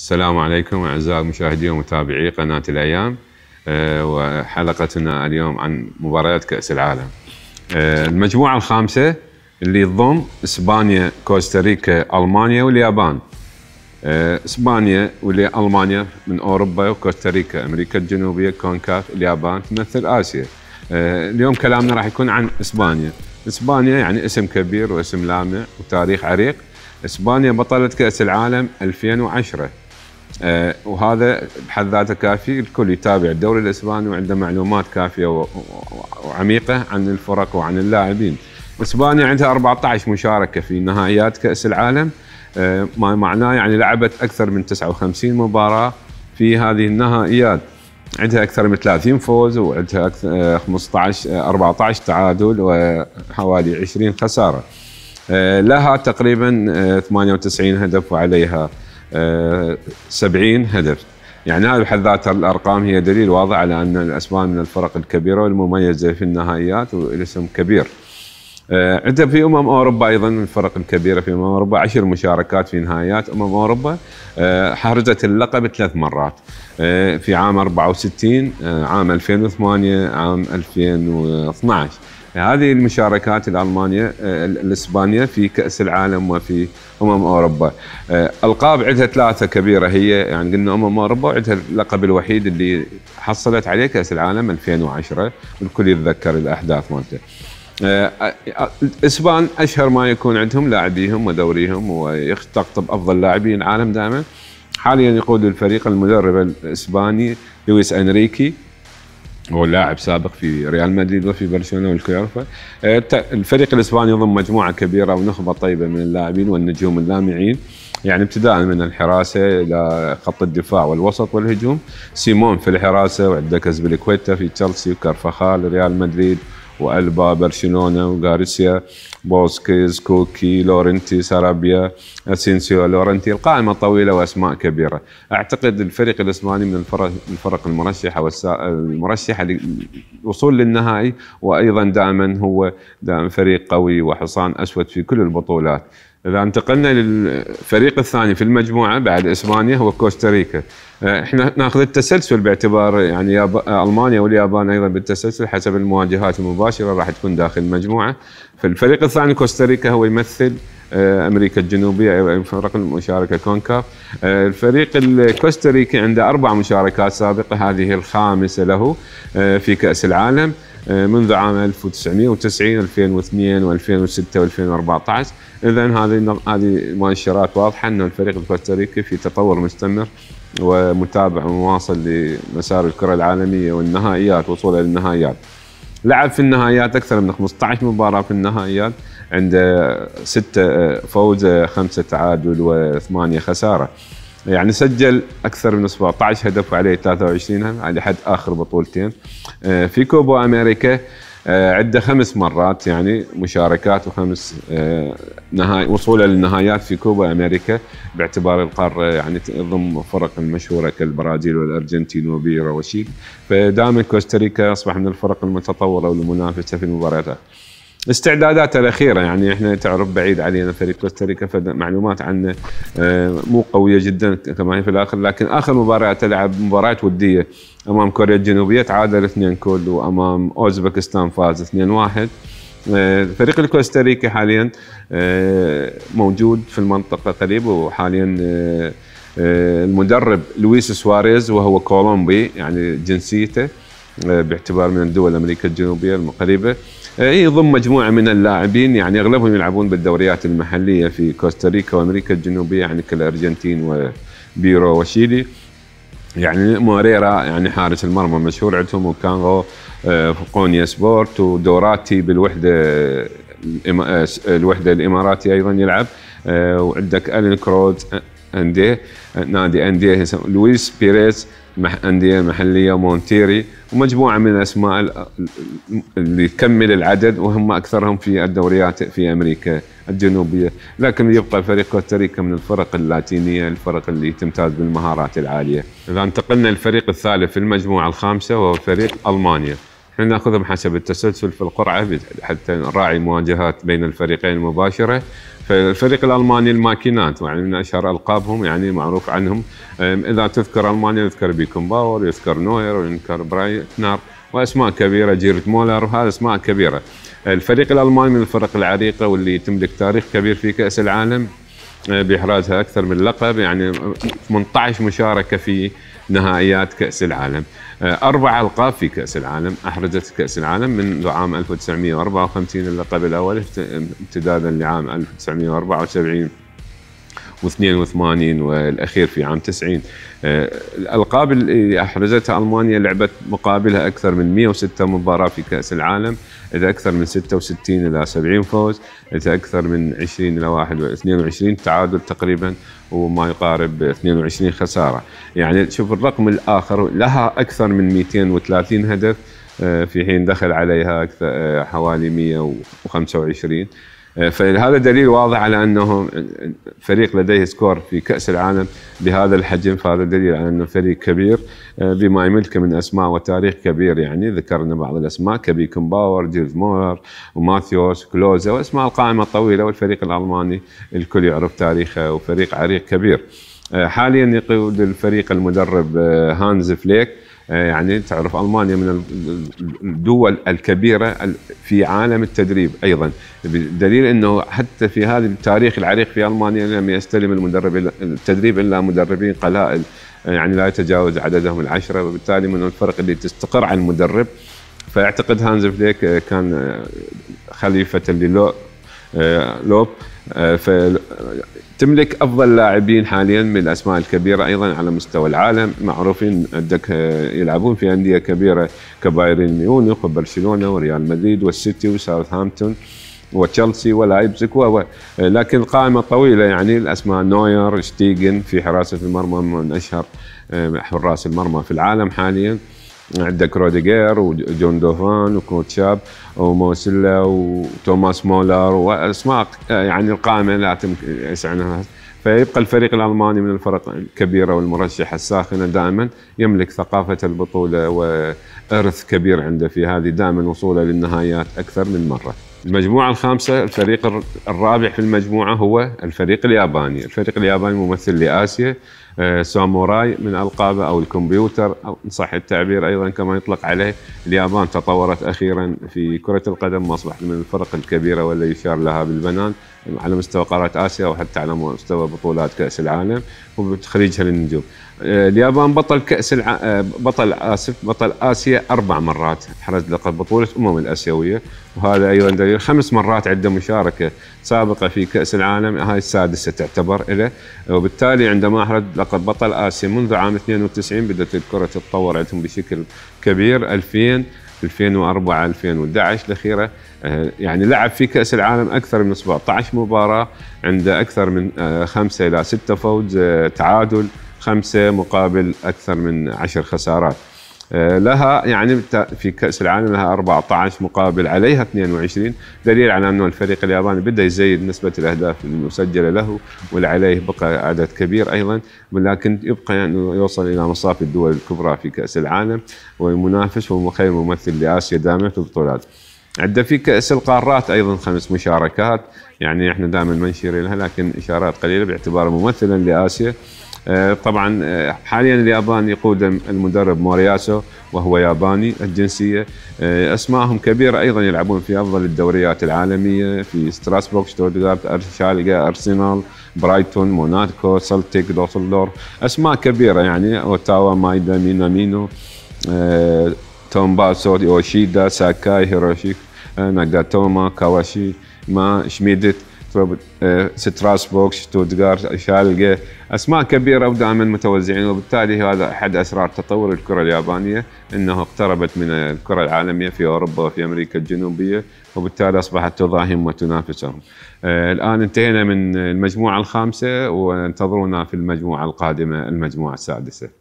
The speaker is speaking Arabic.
السلام عليكم أعزائي المشاهدين ومتابعي قناة الأيام أه وحلقتنا اليوم عن مباريات كأس العالم. أه المجموعة الخامسة اللي تضم إسبانيا، كوستاريكا، ألمانيا واليابان. أه إسبانيا والمانيا من أوروبا وكوستاريكا أمريكا الجنوبية كونكاف اليابان تمثل آسيا. اليوم كلامنا راح يكون عن إسبانيا. إسبانيا يعني اسم كبير واسم لامع وتاريخ عريق. إسبانيا بطلة كأس العالم 2010 آه وهذا بحد ذاته كافي الكل يتابع الدوري الإسباني وعنده معلومات كافية وعميقة عن الفرق وعن اللاعبين. إسبانيا عندها 14 مشاركة في نهائيات كأس العالم آه ما معناه يعني لعبت أكثر من 59 مباراة في هذه النهائيات. عندها أكثر من 30 فوز وعندها أكثر 15 14 تعادل وحوالي 20 خسارة. آه لها تقريبا 98 هدف وعليها 70 هدف. يعني هذا بحد ذاتها الأرقام هي دليل واضح على أن الاسبان من الفرق الكبيرة والمميزة في النهائيات والاسم كبير. عندها في أمم أوروبا أيضا من الفرق الكبيرة في أمم أوروبا عشر مشاركات في نهائيات أمم أوروبا حرزت اللقب ثلاث مرات. في عام 64 عام 2008 عام 2012 هذه المشاركات الألمانية الإسبانية في كأس العالم وفي أمم أوروبا. ألقاب عندها ثلاثة كبيرة هي يعني قلنا أمم أوروبا وعندها اللقب الوحيد اللي حصلت عليه كأس العالم 2010 والكل يتذكر الأحداث مالته. الاسبان أشهر ما يكون عندهم لاعبيهم ودوريهم ويستقطب أفضل لاعبين العالم دائما. حاليا يقود الفريق المدرب الإسباني لويس أنريكي هو لاعب سابق في ريال مدريد وفي برشلونة والكل يعرفه الفريق الإسباني يضم مجموعة كبيرة ونخبة طيبة من اللاعبين والنجوم اللامعين. يعني ابتداء من الحراسة إلى خط الدفاع والوسط والهجوم. سيمون في الحراسة وعندك ازبليكويتا في تشيلسي وكارفخال ريال مدريد وألبا برشلونة وغارسيا بوسكيز كوكي لورنتي سارابيا أسينسيو لورنتي القائمة طويلة وأسماء كبيرة. أعتقد الفريق الإسباني من الفرق الفرق المرشحة والسا... المرشحة للوصول للنهائي وأيضا دائما هو دائما فريق قوي وحصان أسود في كل البطولات. إذا انتقلنا للفريق الثاني في المجموعة بعد إسبانيا هو كوستاريكا إحنا ناخذ التسلسل باعتبار يعني ياب... ألمانيا واليابان أيضا بالتسلسل حسب المواجهات المباشرة راح تكون داخل المجموعة. فالفريق الثاني كوستاريكا هو يمثل أمريكا الجنوبية الفرق المشاركة كونكاف الفريق الكوستاريكي عنده أربع مشاركات سابقة هذه الخامسة له في كأس العالم منذ عام 1990 2002 و2006 و2014 اذا هذه هذه مؤشرات واضحة انه الفريق الكوستاريكي في تطور مستمر ومتابع ومواصل لمسار الكرة العالمية والنهائيات وصوله للنهائيات. لعب في النهائيات أكثر من 15 مباراة في النهائيات عنده ستة فوز خمسة تعادل وثمانية خسارة يعني سجل أكثر من 17 هدف وعليه 23 هدف على حد آخر بطولتين في كوبا أمريكا عنده خمس مرات يعني مشاركات وخمس نهاية وصوله للنهايات في كوبا أمريكا باعتبار القارة يعني تضم فرق المشهورة كالبرازيل والأرجنتين وبيرا وشيل فدائما كوستاريكا أصبح من الفرق المتطورة والمنافسة في المباريات استعداداته الأخيرة يعني إحنا تعرف بعيد علينا فريق كوستاريكا فمعلومات عنه مو قوية جدا كما هي في الآخر لكن آخر مباريات لعب مباريات ودية أمام كوريا الجنوبية تعادل 2 كل وأمام أوزبكستان فاز 2 1 فريق الكوستاريكي حاليا موجود في المنطقة قريب وحاليا المدرب لويس سواريز وهو كولومبي يعني جنسيته باعتبار من الدول أمريكا الجنوبية القريبه يضم مجموعة من اللاعبين يعني أغلبهم يلعبون بالدوريات المحلية في كوستاريكا وأمريكا الجنوبية يعني كالارجنتين وبيرو وشيلي. يعني موريرا يعني حارس المرمى مشهور عندهم وكانغو قونيا سبورت ودوراتي بالوحدة الوحدة الإماراتي أيضا يلعب. وعندك ألين كرود انديه نادي انديه لويس بيريز انديه محليه مونتيري ومجموعة من الأسماء اللي تكمل العدد وهم أكثرهم في الدوريات في أمريكا الجنوبية، لكن يبقى فريق كوستاريكا من الفرق اللاتينية الفرق اللي تمتاز بالمهارات العالية. إذا انتقلنا للفريق الثالث في المجموعة الخامسة وهو فريق ألمانيا. إحنا ناخذهم حسب التسلسل في القرعة حتى نراعي مواجهات بين الفريقين المباشرة. فالفريق الألماني الماكينات يعني من أشهر ألقابهم يعني معروف عنهم. إذا تذكر ألمانيا يذكر بيكنباور يذكر نوير ويذكر برايتنر وأسماء كبيرة جيرد مولر وهذه أسماء كبيرة. الفريق الألماني من الفرق العريقة واللي تملك تاريخ كبير في كأس العالم آه، بإحرازها أكثر من لقب يعني 18 مشاركة في نهائيات كأس العالم. آه، أربع ألقاب في كأس العالم أحرزت كأس العالم من عام 1954 اللقب الأول امتدادا لعام 1974 و82 والأخير في عام 90 آه، الألقاب اللي أحرزتها ألمانيا لعبت مقابلها أكثر من 106 مباراة في كأس العالم إذا أكثر من 66 إلى 70 فوز إذا أكثر من 20 إلى 22 تعادل تقريبا وما يقارب 22 خسارة. يعني شوف الرقم الآخر لها أكثر من 230 هدف آه، في حين دخل عليها آه، حوالي 125 آه، فهذا دليل واضح على أنه فريق لديه score في كأس العالم بهذا الحجم فهذا دليل على أنه فريق كبير آه، بما يملكه من أسماء وتاريخ كبير. يعني ذكرنا بعض الأسماء كبيكنباور جيرد مولر وماتيوس كلوزه وأسماء القائمة الطويلة والفريق الألماني الكل يعرف تاريخه وفريق عريق كبير. آه، حاليا يقود الفريق المدرب هانز فليك. آه، يعني تعرف ألمانيا من الدول الكبيرة في عالم التدريب أيضا. بدليل إنه حتى في هذا التاريخ العريق في ألمانيا لم يستلم المدرب التدريب إلا مدربين قلائل آه، يعني لا يتجاوز عددهم العشرة وبالتالي من الفرق اللي تستقر على المدرب. فأعتقد هانز فليك آه، كان خليفة للو لوف. تملك أفضل لاعبين حاليا من الأسماء الكبيرة أيضا على مستوى العالم. معروفين عندك آه، يلعبون في أندية كبيرة كبايرن ميونخ وبرشلونة وريال مدريد والسيتي وساوثهامبتون وتشيلسي ولايبزيك و لكن القائمه طويلة يعني الأسماء نوير شتيجن في حراسة المرمى من أشهر آه، حراس المرمى في العالم حاليا. عندك روديجير وجون دوفان وكوتشاب وموسيلا وتوماس مولر وأسماء يعني القائمة لا يسعنها فيبقى الفريق الألماني من الفرق الكبيرة والمرشحة الساخنة دائما يملك ثقافة البطولة وإرث كبير عنده في هذه دائما وصوله للنهايات أكثر من مرة. المجموعة الخامسة الفريق الرابع في المجموعة هو الفريق الياباني. الفريق الياباني ممثل لآسيا. آه، ساموراي من ألقابه أو الكمبيوتر إن صح التعبير أيضا كما يطلق عليه اليابان تطورت أخيرا في كرة القدم وأصبحت من الفرق الكبيرة والتي يشار لها بالبنان. على مستوى قارة آسيا وحتى على مستوى بطولات كأس العالم وبتخريجها للنجوم. آه، اليابان بطل كأس الع... آه، بطل آسف بطل آسيا أربع مرات. حرز لقب بطولة أمم الآسيوية. وهذا أيضا دليل خمس مرات عنده مشاركة سابقة في كأس العالم. هاي السادسة تعتبر له وبالتالي عندما أحرز لقب بطل آسيا منذ عام 92 بدأت الكرة تتطور عندهم بشكل كبير. 2000 2004 2011 الأخيرة آه، يعني لعب في كأس العالم أكثر من 17 مباراة عنده أكثر من خمسة إلى ستة فوز تعادل خمسة مقابل أكثر من عشر خسارات. آه، لها يعني في كأس العالم لها 14 مقابل عليها 22 دليل على أنه الفريق الياباني بدأ يزيد نسبة الأهداف المسجلة له واللي عليه بقى عدد كبير أيضا ولكن يبقى أنه يوصل إلى مصاف الدول الكبرى في كأس العالم ومنافس وخير ممثل لآسيا دائما في البطولات. عنده في كأس القارات أيضا خمس مشاركات يعني إحنا دائما ما نشير لها لكن إشارات قليلة باعتباره ممثلا لآسيا. آه، طبعا آه، حاليا اليابان يقود المدرب مورياسو وهو ياباني الجنسية. آه، أسمائهم كبيرة أيضا يلعبون في أفضل الدوريات العالمية في ستراسبورغ شتوتغارت شالجا أرسنال برايتون موناكو سلتيك دوسلدورف أسماء كبيرة يعني أوتاوا مايدا مينامينو تومياسو يوشيدا ساكاي هيروشي ناغاتومو كاواشيما شميدت. آه، ستراسبورغ شتوتغارت شالجه أسماء كبيرة ودائما متوزعين وبالتالي هذا أحد أسرار تطور الكرة اليابانية إنه اقتربت من الكرة العالمية في أوروبا وفي أمريكا الجنوبية وبالتالي أصبحت تضاهم وتنافسهم. آه، الآن انتهينا من المجموعة الخامسة وانتظرونا في المجموعة القادمة المجموعة السادسة.